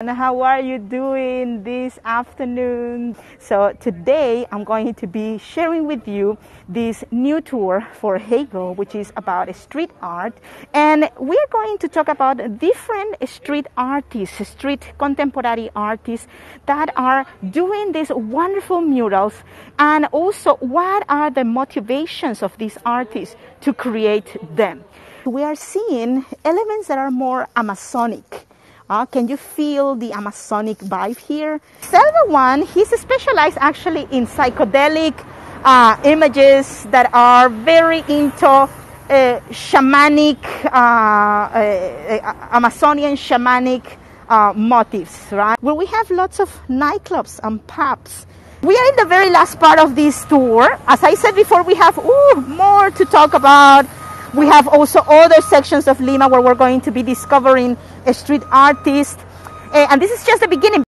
And how are you doing this afternoon? So today I'm going to be sharing with you this new tour for Heygo, which is about street art. And we're going to talk about different street artists, street contemporary artists that are doing these wonderful murals and also what are the motivations of these artists to create them. We are seeing elements that are more Amazonic uh, can you feel the Amazonic vibe here? Selva one, he's specialized actually in psychedelic uh, images that are very into uh, shamanic, uh, uh, uh, Amazonian shamanic motifs, right? Where we have lots of nightclubs and pubs. We are in the very last part of this tour. As I said before, we have ooh, more to talk about we have also other sections of Lima where we're going to be discovering a street artists. Eh, and this is just the beginning.